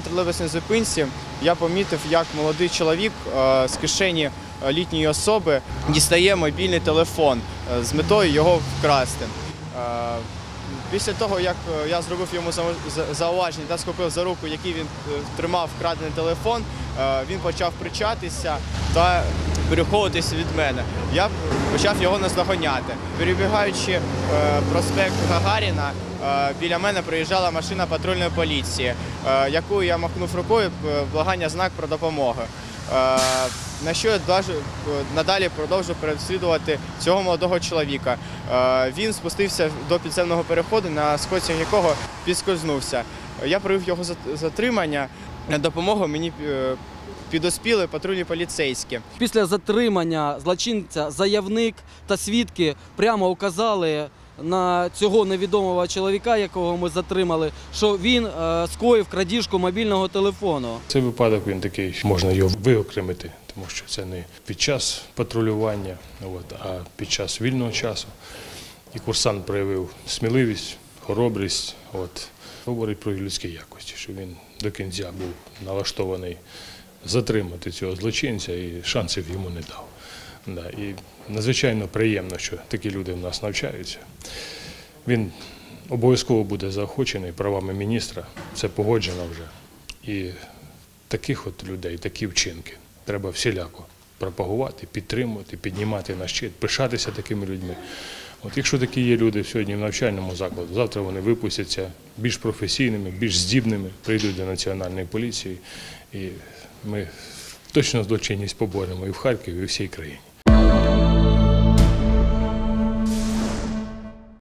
тролейбусній зупинці я помітив, як молодий чоловік е, з кишені е, літньої особи дістає мобільний телефон е, з метою його вкрасти. Після того, як я зробив йому зау- зауваження та схопив за руку, який він тримав вкрадений телефон, він почав причатися та переховуватися від мене. Я почав його наздоганяти. Перебігаючи е, проспект Гагаріна, е, біля мене приїжджала машина патрульної поліції, е, яку я махнув рукою, благання знак про допомогу. На що я надалі продовжу переслідувати цього молодого чоловіка. Він спустився до підземного переходу, на сходці якого підскользнувся. Я провів його затримання. На допомогу мені е, підоспіли патрульні поліцейські. Після затримання злочинця заявник та свідки прямо указали на цього невідомого чоловіка, якого ми затримали, що він е, скоїв крадіжку мобільного телефону. Цей випадок він такий, що можна його виокремити, тому що це не під час патрулювання, а під час вільного часу. І курсант проявив сміливість, хоробрість. От. Говорить про людські якості, що він до кінця був налаштований затримати цього злочинця і шансів йому не дав. Да, і надзвичайно приємно, що такі люди в нас навчаються. Він обов'язково буде заохочений правами міністра, це погоджено вже. І таких от людей, такі вчинки треба всіляко пропагувати, підтримувати, піднімати на щит, пишатися такими людьми. От якщо такі є люди сьогодні в навчальному закладі, завтра вони випустяться більш професійними, більш здібними, прийдуть до національної поліції, і ми точно злочинність поборемо і в Харкові, і в всій країні.